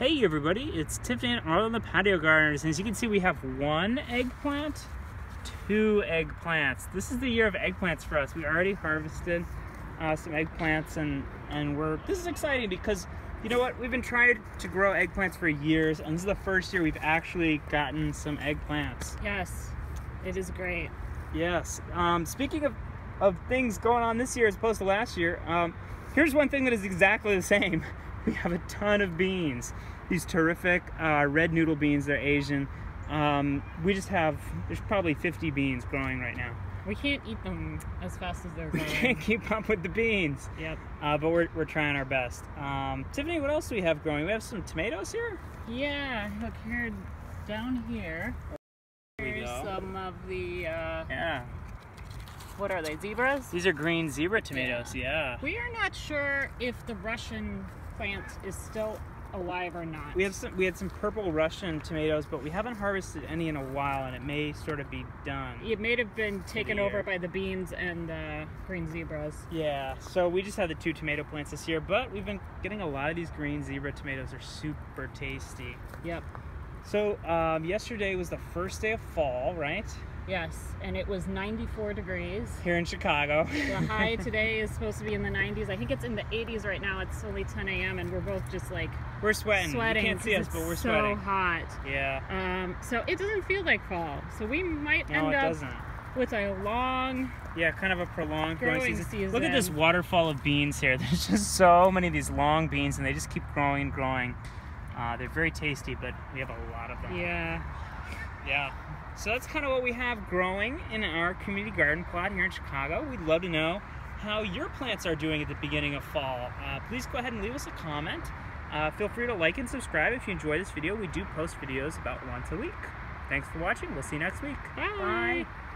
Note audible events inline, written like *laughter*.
Hey everybody, it's Tiffany and Arlen the Patio Gardeners, and as you can see we have one eggplant, two eggplants. This is the year of eggplants for us. We already harvested uh, some eggplants and, and we're, this is exciting because you know what, we've been trying to grow eggplants for years and this is the first year we've actually gotten some eggplants. Yes, it is great. Yes, um, speaking of, of things going on this year as opposed to last year, um, here's one thing that is exactly the same. We have a ton of beans. These terrific uh, red noodle beans, they're Asian. Um, we just have, there's probably 50 beans growing right now. We can't eat them as fast as they're growing. We can't keep up with the beans, Yep. uh, but we're, we're trying our best. Um, Tiffany, what else do we have growing? We have some tomatoes here. Yeah, look here, down here. There Here's some of the, uh, Yeah, what are they, zebras? these are green zebra tomatoes, yeah. We are not sure if the Russian plant is still alive or not. We have some. We had some purple Russian tomatoes, but we haven't harvested any in a while, and it may sort of be done. It may have been taken over by the beans and uh, green zebras. Yeah, so we just had the two tomato plants this year, but we've been getting a lot of these green zebra tomatoes. They're super tasty. Yep. So um, yesterday was the first day of fall, right? Yes, and it was 94 degrees. Here in Chicago. The high *laughs* today is supposed to be in the 90s. I think it's in the 80s right now. It's only 10 a.m. and we're both just like we're sweating. sweating. You can't see us, but we're it's sweating. so hot. Yeah. Um, so it doesn't feel like fall. So we might No, end up doesn't. with a long. Yeah, kind of a prolonged growing, Growing season. Look at this waterfall of beans here. *laughs* There's just so many of these long beans, and they just keep growing and growing. Uh, they're very tasty, but we have a lot of them. Yeah. Yeah. So that's kind of what we have growing in our community garden plot here in Chicago. We'd love to know how your plants are doing at the beginning of fall. Uh, please go ahead and leave us a comment. Uh, feel free to like and subscribe if you enjoy this video. We do post videos about once a week. Thanks for watching. We'll see you next week. Bye. Bye.